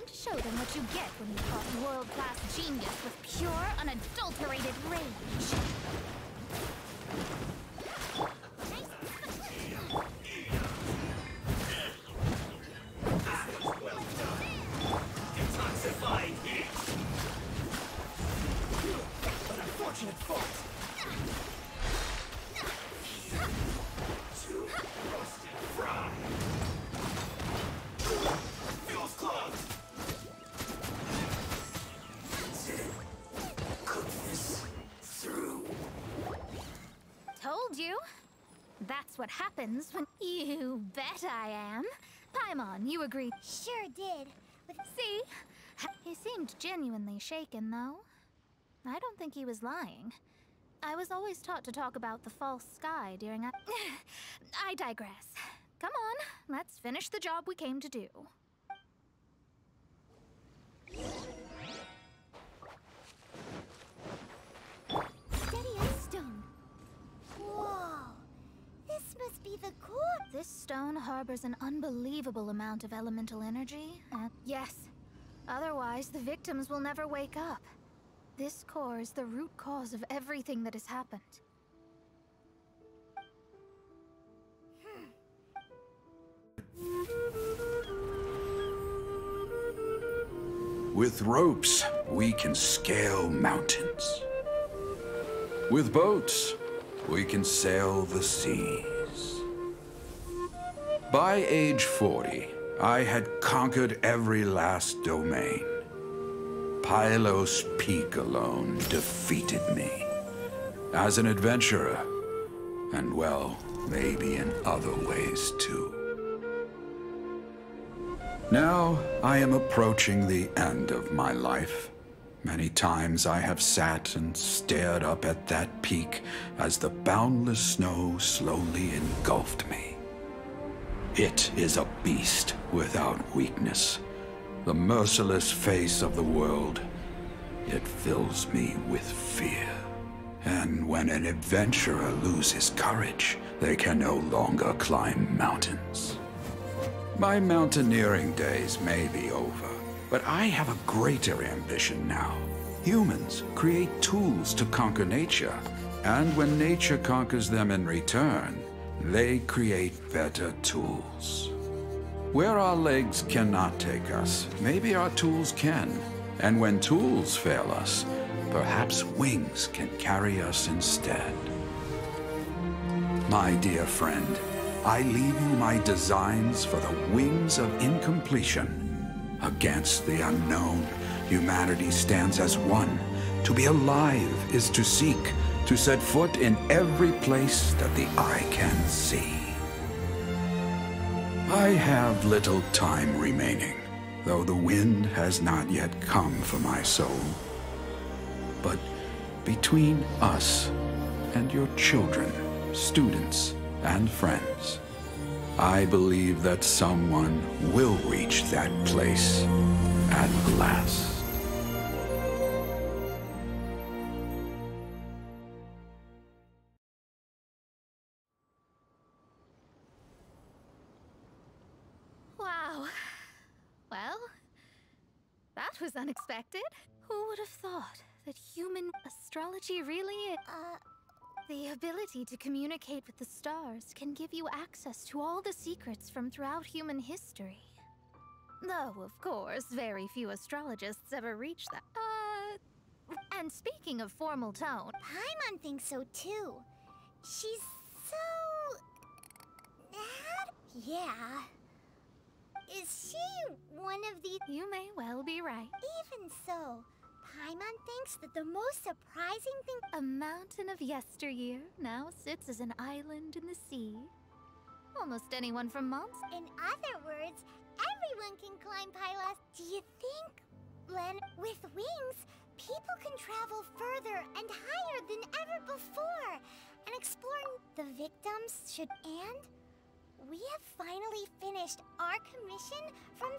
going to show them what you get when you cross world-class genius with pure, unadulterated rage. That's what happens when you bet I am. Paimon, you agreed. Sure did. With See? He seemed genuinely shaken, though. I don't think he was lying. I was always taught to talk about the false sky during a... I digress. Come on, let's finish the job we came to do. This stone harbors an unbelievable amount of elemental energy. Uh, yes. Otherwise, the victims will never wake up. This core is the root cause of everything that has happened. With ropes, we can scale mountains. With boats, we can sail the seas. By age 40, I had conquered every last domain. Pylos Peak alone defeated me. As an adventurer, and well, maybe in other ways too. Now I am approaching the end of my life. Many times I have sat and stared up at that peak as the boundless snow slowly engulfed me. It is a beast without weakness, the merciless face of the world. It fills me with fear. And when an adventurer loses courage, they can no longer climb mountains. My mountaineering days may be over, but I have a greater ambition now. Humans create tools to conquer nature, and when nature conquers them in return, they create better tools. Where our legs cannot take us, maybe our tools can. And when tools fail us, perhaps wings can carry us instead. My dear friend, I leave you my designs for the wings of incompletion. Against the unknown, humanity stands as one. To be alive is to seek, to set foot in every place that the eye can see. I have little time remaining, though the wind has not yet come for my soul. But between us and your children, students, and friends, I believe that someone will reach that place at last. Was unexpected. Who would have thought that human astrology really? Uh, The ability to communicate with the stars can give you access to all the secrets from throughout human history. Though, of course, very few astrologists ever reach that. Uh. And speaking of formal tone, Paimon thinks so too. She's so... mad? Yeah. Is she one of the... you may well be right. Even so, Paimon thinks that the most surprising thing... A mountain of yesteryear now sits as an island in the sea. Almost anyone from Mons. In other words, everyone can climb Pylos. Do you think, Len, with wings, people can travel further and higher than ever before and explore the victims should and we have finally finished our commission from...